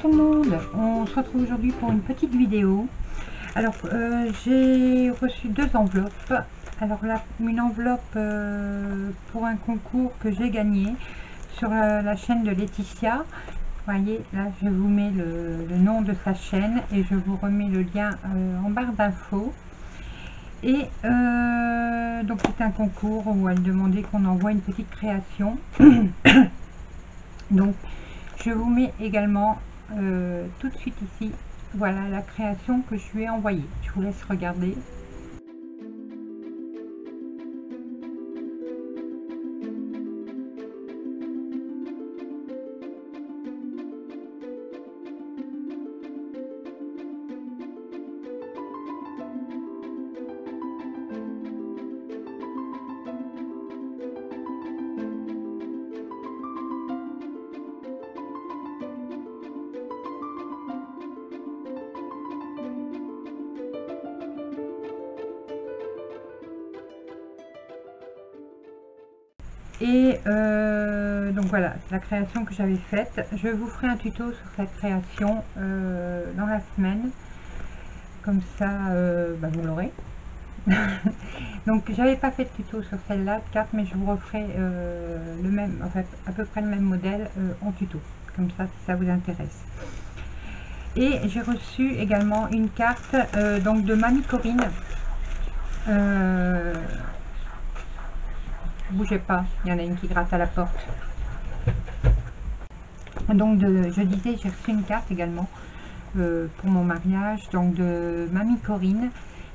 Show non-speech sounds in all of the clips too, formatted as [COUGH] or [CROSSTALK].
Tout le monde, on se retrouve aujourd'hui pour une petite vidéo. Alors euh, j'ai reçu deux enveloppes. Alors là, une enveloppe euh, pour un concours que j'ai gagné sur la, chaîne de Laetitia. Vous voyez, là je vous mets le, nom de sa chaîne et je vous remets le lien euh, en barre d'infos. Et donc c'est un concours où elle demandait qu'on envoie une petite création. [COUGHS] donc je vous mets également euh, tout de suite ici, voilà la création que je lui ai envoyée. Je vous laisse regarder. Et euh, donc voilà, la création que j'avais faite. Je vous ferai un tuto sur cette création euh, dans la semaine. Comme ça, euh, bah, vous l'aurez. [LAUGHS] donc j'avais pas fait de tuto sur celle-là, de carte, mais je vous referai le même, à peu près le même modèle en tuto. Comme ça, si ça vous intéresse. Et j'ai reçu également une carte donc de Mamie Corinne bougez pas, il y en a une qui gratte à la porte. Donc je disais, j'ai reçu une carte également euh, pour mon mariage, donc de Mamie Corinne.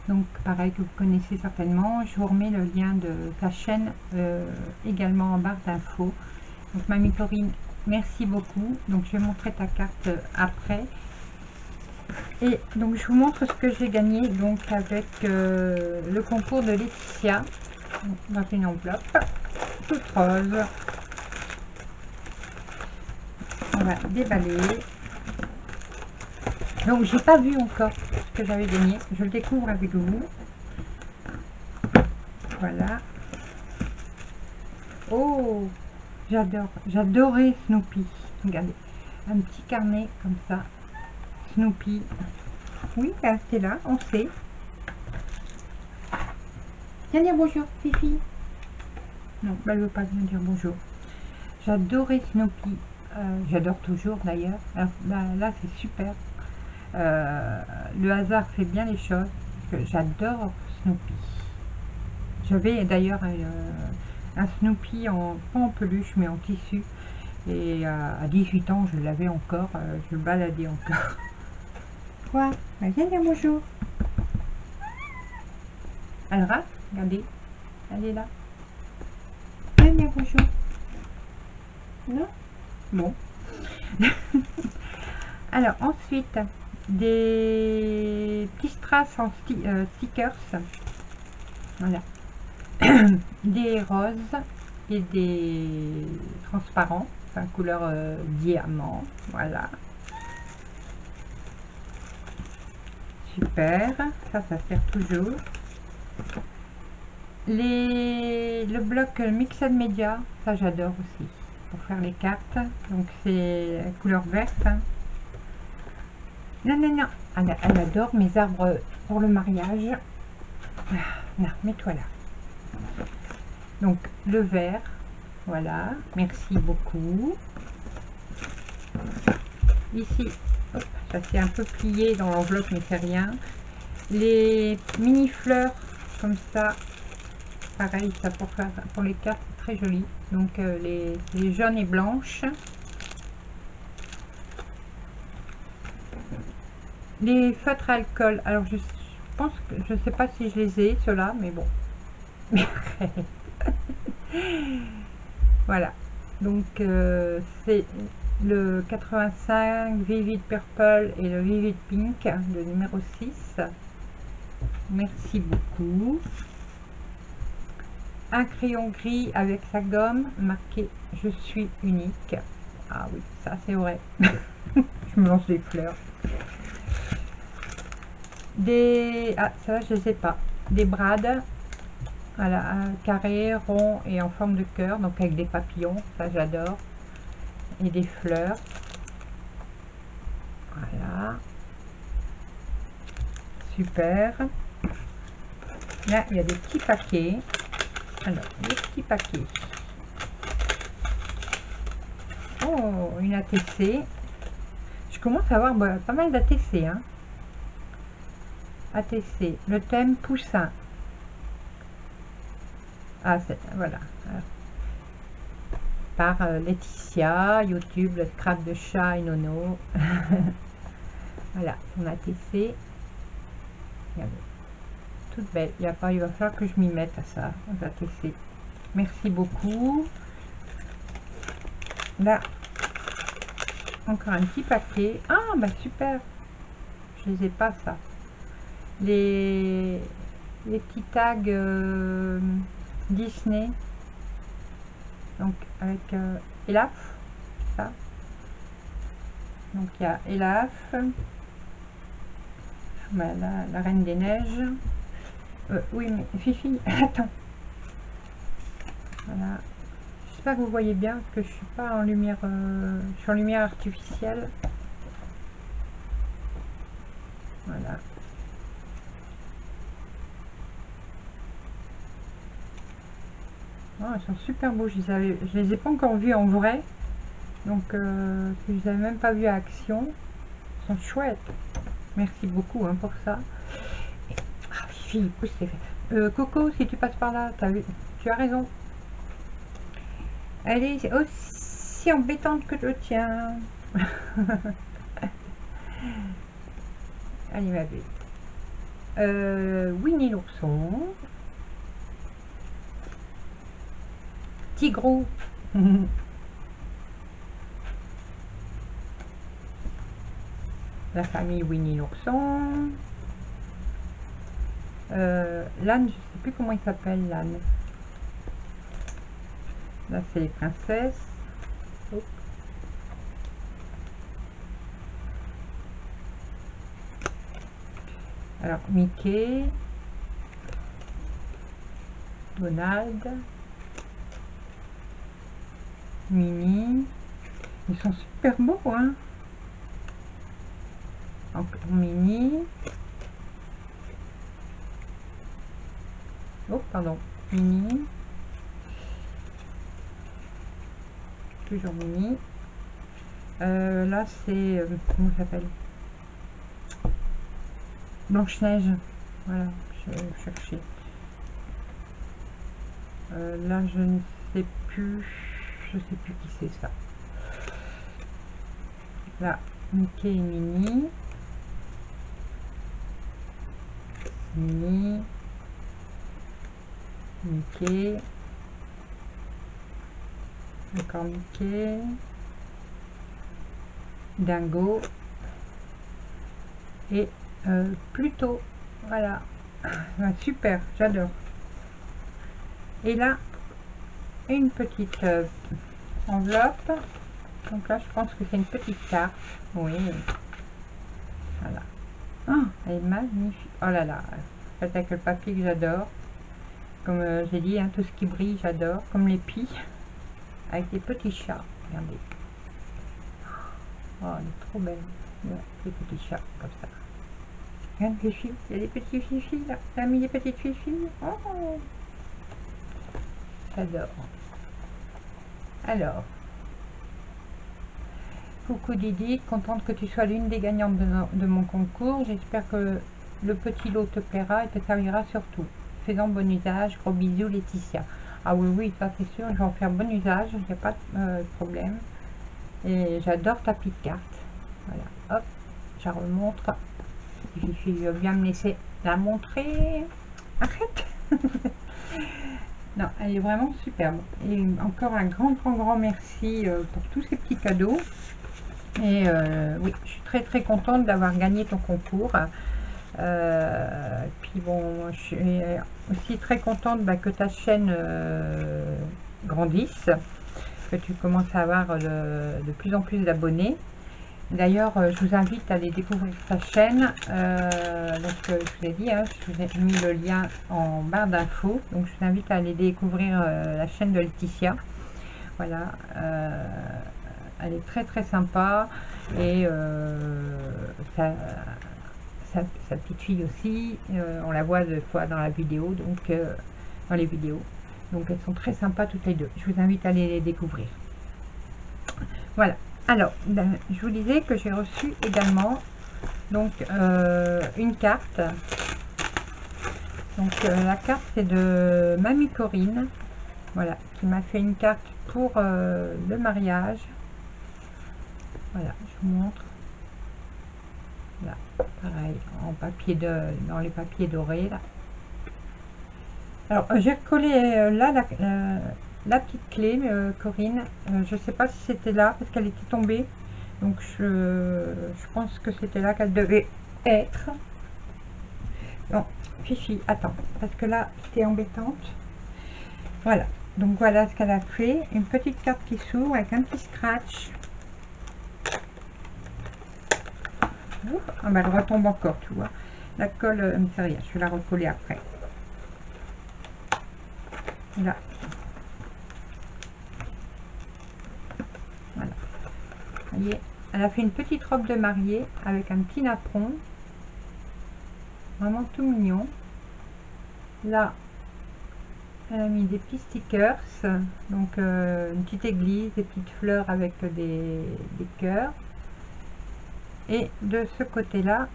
Donc pareil que vous connaissez certainement, je vous remets le lien de sa chaîne euh, également en barre d'infos. Donc Mamie Corinne, merci beaucoup. Donc je vais montrer ta carte après. Et donc je vous montre ce que j'ai gagné donc avec euh, le concours de Laetitia dans une enveloppe toute rose. On va déballer. Donc j'ai pas vu encore ce que j'avais gagné. Je le découvre avec vous. Voilà. Oh, j'adore. J'adorais Snoopy. Regardez, un petit carnet comme ça. Snoopy. Oui, c'est là, on sait. Viens dire bonjour, Fifi. Non, elle ne veut pas venir dire bonjour. J'adorais Snoopy. Euh, j'adore toujours d'ailleurs. Là, c'est super. Euh, le hasard fait bien les choses. J'adore Snoopy. J'avais d'ailleurs euh, un Snoopy en, pas en peluche mais en tissu. Et à 18 ans, je l'avais encore. je le baladais encore. Quoi? Bah, Viens dire bonjour. Elle rate Regardez, elle est là. Elle bien bonjour. Non? Bon. [LAUGHS] Alors, ensuite, des petits strass en euh, stickers. Voilà. [CLEARS THROAT] des roses et des transparents, enfin couleur euh, diamant. Voilà. Super. Ça, ça sert toujours le bloc Mixed Media, ça j'adore aussi, pour faire les cartes. Donc c'est couleur verte. Non, non, non, elle, adore mes arbres pour le mariage. Ah, non, mets-toi là. Donc le vert, voilà, merci beaucoup. Ici, ça s'est un peu plié dans l'enveloppe, mais c'est rien. Les mini fleurs comme ça, pareil ça pour faire pour les cartes très joli. Donc euh, les, jaunes et blanches. Les feutres alcool alors je pense que je sais pas si je les ai ceux-là mais bon. [LAUGHS] Voilà. Donc euh, c'est le 85 Vivid Purple et le Vivid Pink le numéro 6 merci beaucoup un crayon gris avec sa gomme marqué je suis unique ah oui ça c'est vrai [LAUGHS] je me lance des fleurs des ah ça je sais pas des brades voilà un carré rond et en forme de cœur donc avec des papillons ça j'adore et des fleurs Voilà. Super. Là, il y a des petits paquets. Alors, les petits paquets. Oh, une ATC. Je commence à avoir bah, pas mal d'ATC. Hein. ATC. Le thème poussin. Ah, voilà. Par euh, Laetitia, YouTube, le scrap de chat et Nono. [LAUGHS] voilà, son ATC. Toute belle. Il, y a pas, il va falloir que je m'y mette à ça, aux ATC. Merci beaucoup. Là, encore un petit paquet. Ah, bah super. Je les ai pas, ça. Les, les petits tags euh, Disney. Donc, avec euh, Elaf. Ça. Donc, il y a Elaf. La Reine des Neiges. Euh, oui, mais Fifi, [LAUGHS] attends. Voilà, que vous voyez bien que je suis pas en lumière euh, je en lumière artificielle. Voilà. Oh, ils sont super beaux. Je les, avais, je les ai pas encore vus en vrai. Donc euh, je les avais même pas vus à action. Ils sont chouettes. Merci beaucoup hein, pour ça euh, Coco si tu passes par là tu as raison elle est aussi embêtante que le tien. [LAUGHS] Allez, ma belle. Euh, Winnie l'ourson. Tigro. [LAUGHS] La famille Winnie l'ourson. Euh, l'âne, je sais plus comment il s'appelle l'âne. Là, c'est les princesses. Alors, Mickey, Donald, Minnie. Ils sont super beaux, hein Encore Minnie. Oh, pardon. Minnie. toujours mini. Euh, là, c'est... Euh, comment ça s'appelle? Blanche-Neige. Voilà, je cherchais. Euh, là, je ne sais plus... Je sais plus qui c'est ça. Là, Mickey et Minnie. Minnie. Mickey. Encore Mickey. Dingo. Et euh, Pluto. Voilà. super, j'adore. Et là, une petite euh, enveloppe. Donc là, je pense que c'est une petite carte. Oui. Voilà. Oh, elle est magnifique. Oh là là. Avec le papier que j'adore. Comme euh, j'ai dit, hein, tout ce qui brille, j'adore. Comme les pies avec des petits chats. Regardez. Oh, elle est trop belle. des petits chats comme ça. Regarde les filles. Il y a des petits filles là. T'as mis des petites filles? Oh J'adore. Alors. Coucou Didi, contente que tu sois l'une des gagnantes de, de mon concours. J'espère que le petit lot te plaira et te servira surtout. Faisons bon usage. Gros bisous Laetitia. Ah oui, oui, ça c'est sûr, je vais en faire bon usage, il n'y a pas de euh, problème. Et j'adore ta petite carte. Voilà, hop, je la remontre. Il vais bien me laisser la montrer. Arrête [LAUGHS] Non, elle est vraiment superbe. Et encore un grand, grand, grand merci euh, pour tous ces petits cadeaux. Et euh, oui, je suis très, très contente d'avoir gagné ton concours. Euh, puis bon, je suis aussi très contente bah, que ta chaîne euh, grandisse, que tu commences à avoir de plus en plus d'abonnés. D'ailleurs, euh, je vous invite à aller découvrir ta chaîne. donc, je vous ai dit, hein, je vous ai mis le lien en barre d'infos. Donc, je vous invite à aller découvrir la chaîne de Laetitia. Voilà elle est très très sympa et sa, petite fille aussi, on la voit deux fois dans la vidéo, donc dans les vidéos. Donc elles sont très sympas toutes les deux. Je vous invite à les découvrir. Voilà. Alors, ben, je vous disais que j'ai reçu également donc une carte donc euh, la carte c'est de Mamie Corinne, voilà, qui m'a fait une carte pour euh, le mariage. Voilà, je vous montre. Pareil, en papier de, dans les papiers dorés là. Alors euh, j'ai recollé là la, petite clé, Corinne. je sais pas si c'était là parce qu'elle était tombée. Donc je, je pense que c'était là qu'elle devait être. Bon, Fifi, attends, parce que là, c'est embêtante. Voilà, donc voilà ce qu'elle a fait. Une petite carte qui s'ouvre avec un petit scratch. Ah bah, elle retombe encore, tu vois. La colle, euh, ne rien, je vais la recoller après. Là. Voilà. Vous voyez, elle a fait une petite robe de mariée avec un petit napperon vraiment tout mignon là elle a mis des petits stickers donc euh, une petite église des petites fleurs avec des, des cœurs et de ce côté là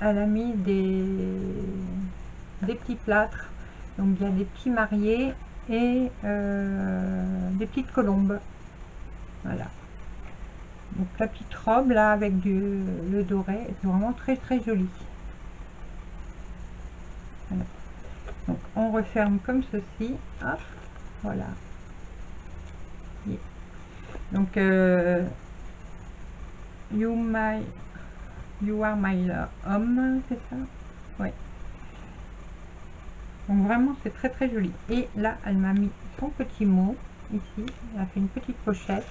elle a mis des des petits plâtres. Donc il y a des petits mariés et euh, des petites colombes. Voilà. Donc la petite robe là avec du le doré est vraiment très très jolie. Donc on referme comme ceci. Voilà. Donc euh, you my you are my homme c'est ça? Oui. Donc vraiment c'est très très joli. Et là elle m'a mis son petit mot ici. Elle a fait une petite pochette.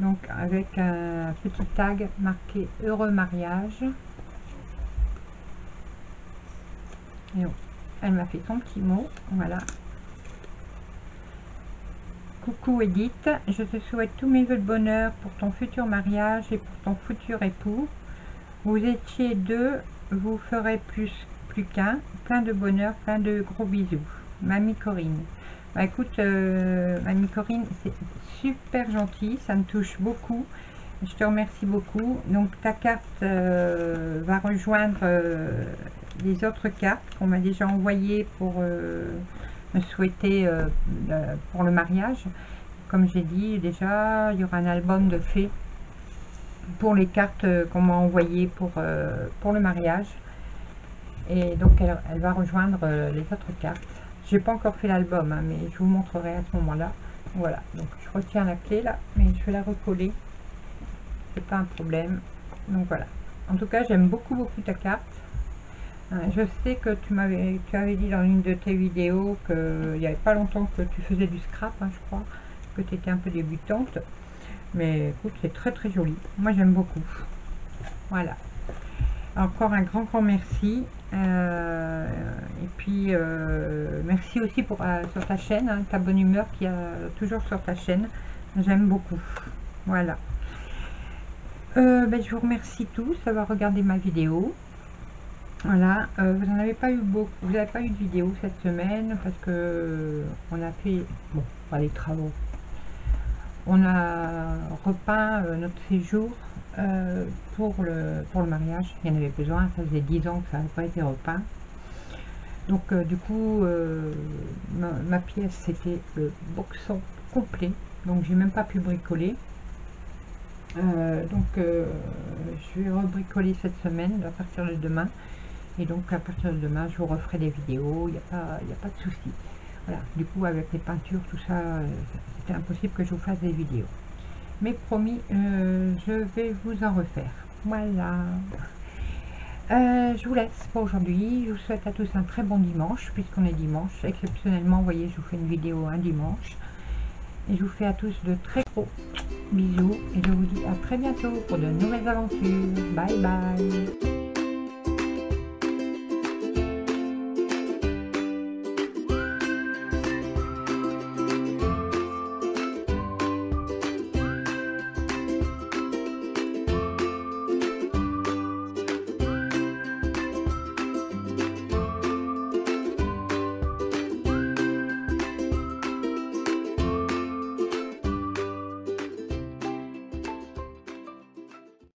Donc avec un petit tag marqué heureux mariage elle m'a fait son petit mot, voilà. Edith, je te souhaite tous mes voeux de bonheur pour ton futur mariage et pour ton futur époux. Vous étiez deux, vous ferez plus, plus qu'un. Plein de bonheur, plein de gros bisous. Mamie Corinne. Bah écoute, euh, Mamie Corinne, c'est super gentil, ça me touche beaucoup. Je te remercie beaucoup. Donc ta carte euh, va rejoindre euh, les autres cartes qu'on m'a déjà envoyées pour me souhaiter pour le mariage. Comme j'ai dit déjà, il y aura un album de fées pour les cartes qu'on m'a envoyées pour, pour le mariage. Et donc elle, elle va rejoindre les autres cartes. J'ai pas encore fait l'album, hein, mais je vous montrerai à ce moment-là. Voilà, donc je retiens la clé là, mais je vais la recoller c'est pas un problème donc voilà en tout cas j'aime beaucoup beaucoup ta carte euh, je sais que tu m'avais tu avais dit dans une de tes vidéos que il n'y avait pas longtemps que tu faisais du scrap hein, je crois que tu étais un peu débutante mais écoute c'est très très joli. Moi j'aime beaucoup. Voilà. Encore un grand grand merci. Euh, et puis euh, merci aussi pour sur ta chaîne hein, ta bonne humeur qui a toujours sur ta chaîne. J'aime beaucoup. Voilà. Euh, ben, je vous remercie tous d'avoir regardé ma vidéo. Voilà, euh, vous n'en avez pas eu beaucoup, vous n'avez pas eu de vidéo cette semaine parce que on a fait, bon, les travaux. On a repeint euh, notre séjour pour, le, pour le mariage. Il y en avait besoin, ça faisait 10 ans que ça n'avait pas été repeint. Donc du coup, ma, pièce c'était le boxon complet. Donc j'ai même pas pu bricoler. Euh, donc euh, je vais rebricoler cette semaine à partir de demain et donc à partir de demain je vous referai des vidéos il n'y a pas a pas de souci voilà. Du coup avec les peintures tout ça euh, c'était impossible que je vous fasse des vidéos. Mais promis je vais vous en refaire. Voilà. Je vous laisse pour aujourd'hui. Je vous souhaite à tous un très bon dimanche puisqu'on est dimanche. Exceptionnellement vous voyez je vous fais une vidéo un dimanche. Et je vous fais à tous de très gros bisous. Et je vous dis à très bientôt pour de nouvelles aventures. Bye bye